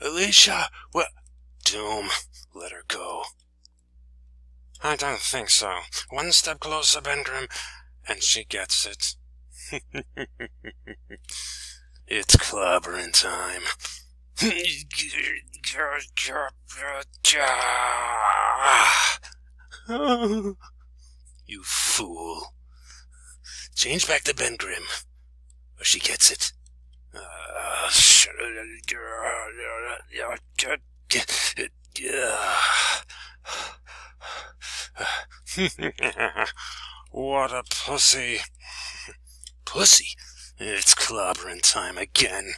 Alicia, what? Doom, let her go. I don't think so. One step closer, Ben Grimm, and she gets it. it's clobbering time. you fool. Change back to Ben Grimm, or she gets it. Uh, what a pussy. Pussy? It's clobbering time again.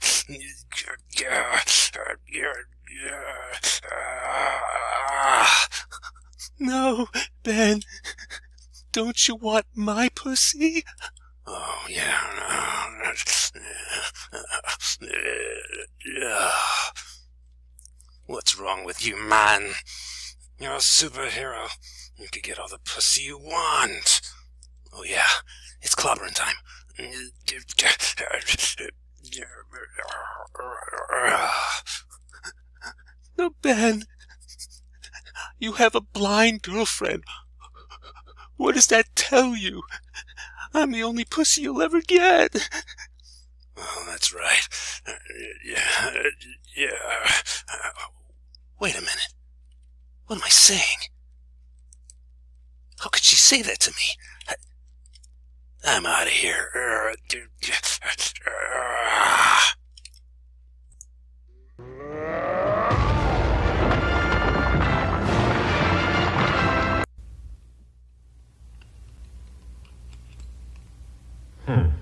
No, Ben. Don't you want my pussy? Oh, yeah. With you, man? You're a superhero. You could get all the pussy you want. Oh, yeah. It's clobbering time. No, Ben. You have a blind girlfriend. What does that tell you? I'm the only pussy you'll ever get. Oh, that's right. Yeah, yeah. Wait a minute. What am I saying? How could she say that to me? I'm out of here. Hmm.